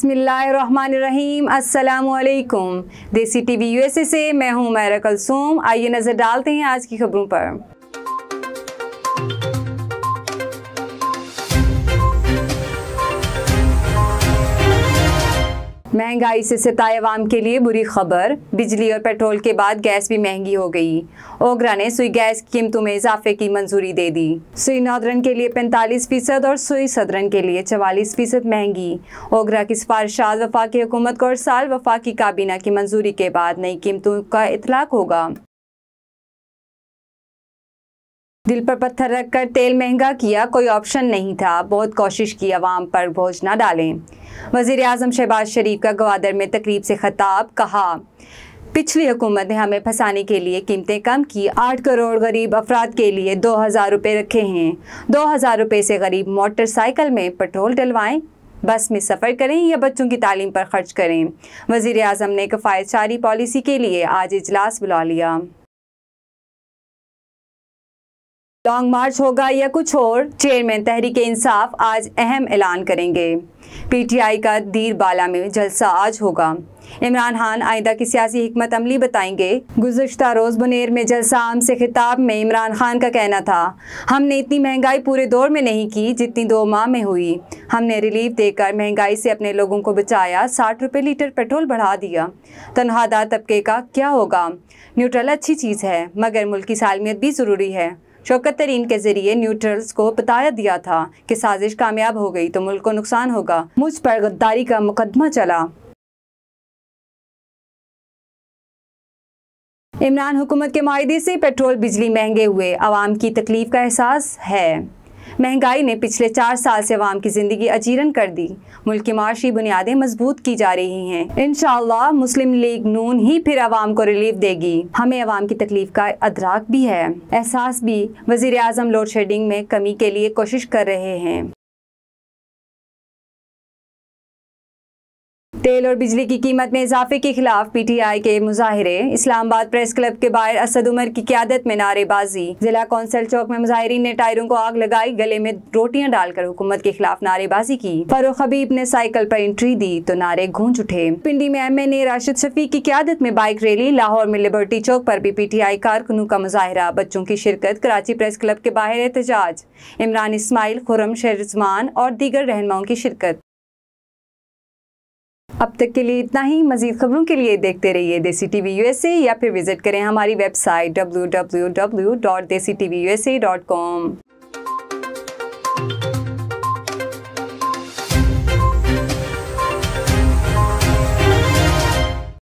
बिस्मिल्लाहिर्रहमानिर्रहीम। अस्सलामुअलैकुम। देसी टीवी यूएसए से मैं हूँ मैरा कलसूम। आइए नज़र डालते हैं आज की खबरों पर। महँगाई से सताए अवाम के लिए बुरी खबर। बिजली और पेट्रोल के बाद गैस भी महँगी हो गई। ओगरा ने सुई गैस कीमतों में इजाफे की मंजूरी दे दी। सुई नौदरन के लिए 45 फ़ीसद और सुई सदरन के लिए 44 फ़ीसद महँगी। ओगरा की सिफारिश वफाकी हुकूमत को और साल वफाकी काबीना की मंजूरी के बाद नई कीमतों का इतलाक होगा। दिल पर पत्थर रखकर तेल महँगा किया, कोई ऑप्शन नहीं था। बहुत कोशिश की आवाम पर बोझ न डालें। वज़ीर अजम शहबाज शरीफ का गवादर में तकरीब से खताब कहा, पिछली हुकूमत ने हमें फंसाने के लिए कीमतें कम की, आठ करोड़ गरीब अफराद के लिए दो हज़ार रुपये रखे हैं। दो हज़ार रुपये से गरीब मोटरसाइकिल में पेट्रोल डलवाएँ, बस में सफ़र करें या बच्चों की तालीम पर खर्च करें। वज़ीर अजम ने कफ़ायत पॉलिसी के लिए आज इजलास बुला लिया। लॉन्ग मार्च होगा या कुछ और, चेयरमैन तहरीक इंसाफ आज अहम ऐलान करेंगे। पीटीआई का दीर बाला में जलसा आज होगा। इमरान खान आइंदा की सियासी हमत अमली बताएँगे। गुजशत रोज़ बुनेर में जलसा आम से खिताब में इमरान खान का कहना था, हमने इतनी महँगाई पूरे दौर में नहीं की जितनी दो माह में हुई। हमने रिलीफ देकर महँगाई से अपने लोगों को बचाया, साठ रुपये लीटर पेट्रोल बढ़ा दिया। तनख्वाहदार तबके का क्या होगा? न्यूट्रल अच्छी चीज़ है, मगर मुल्क की सालमियत भी ज़रूरी है। शौकत तरीन के ज़रिए न्यूट्रल्स को बताया दिया था कि साजिश कामयाब हो गई तो मुल्क को नुकसान होगा। मुझ पर गद्दारी का मुकदमा चला। इमरान हुकूमत के माहे से पेट्रोल, बिजली महँगे हुए। आवाम की तकलीफ़ का एहसास है। महँगाई ने पिछले चार साल से अवाम की ज़िंदगी अजीरन कर दी। मुल्क की माशी बुनियादें मज़बूत की जा रही हैं। इन मुस्लिम लीग नून ही फिर आवाम को रिलीफ देगी। हमें आवाम की तकलीफ़ का अदराक भी है। एहसास भी। वज़ीर अजम लोड शेडिंग में कमी के लिए कोशिश कर रहे हैं। तेल और बिजली की कीमत में इजाफे के खिलाफ पीटीआई के मुजाहरे। इस्लामाबाद प्रेस क्लब के बाहर असद उमर की क्यादत में नारेबाजी। जिला कौंसल चौक में मुजाहरीन ने टायरों को आग लगाई, गले में रोटियाँ डालकर हुकूमत के खिलाफ नारेबाजी की। फरूख हबीब ने साइकिल पर एंट्री दी तो नारे गूंज उठे। पिंडी में M N A Rashid Shafi की क्यादत में बाइक रैली, लाहौर में लिबर्टी चौक पर भी पीटीआई कारकुनों का मुजाहरा। बच्चों की शिरकत, कराची प्रेस क्लब के बाहर एहतजाज। इमरान इसमाइल, खुरम शहरजमान और दीगर रहनुमाओं की शिरकत। अब तक के लिए इतना ही। मजीद खबरों के लिए देखते रहिए देसी टीवी यूएसए या फिर विज़िट करें हमारी website W W W dot Desi T V U S A dot com